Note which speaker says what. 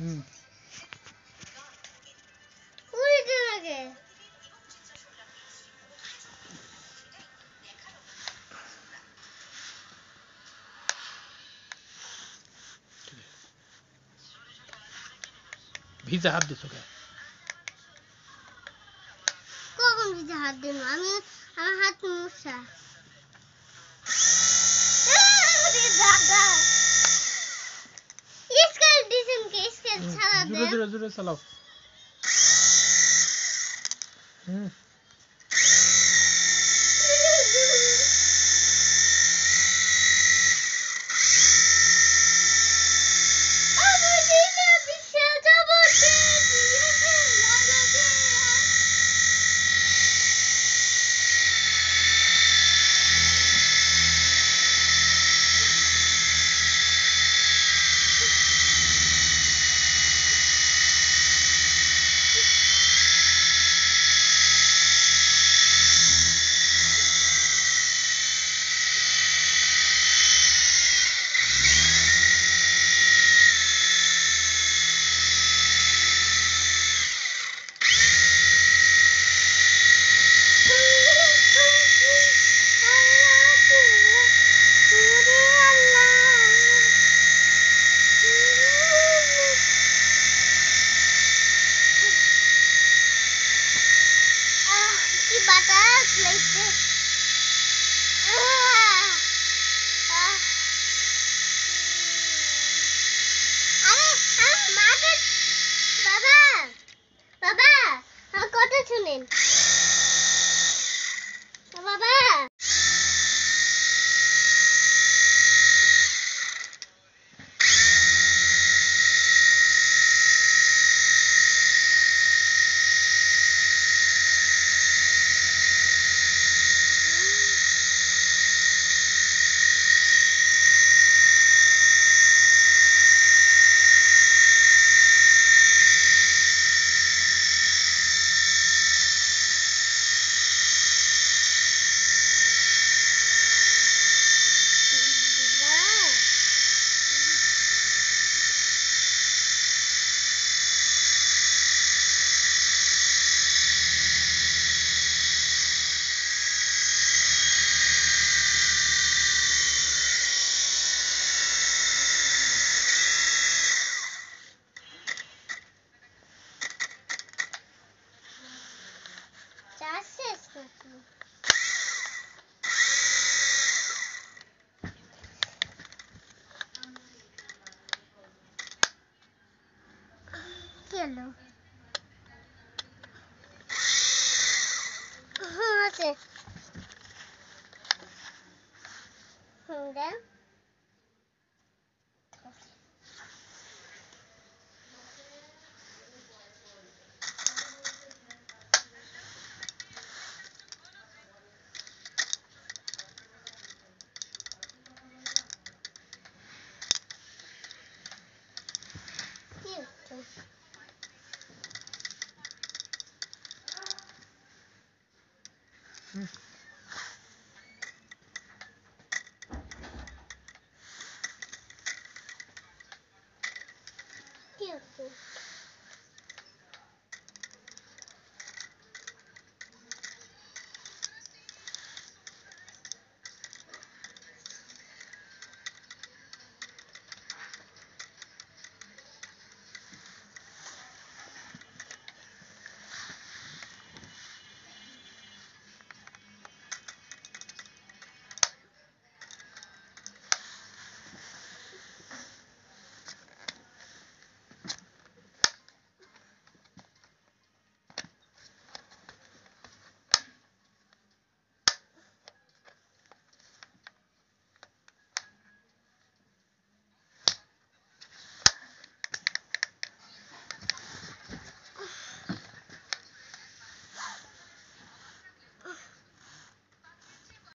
Speaker 1: হুম।
Speaker 2: উল্টে লাগে
Speaker 1: ভিজা হাত দিছো কে
Speaker 2: কখন দিতে হাত দিন আমি আমার হাত মুছা।
Speaker 1: জোরে
Speaker 2: দেন
Speaker 1: জোরে জোরে চালাও হুম
Speaker 2: like this. malo. No sé.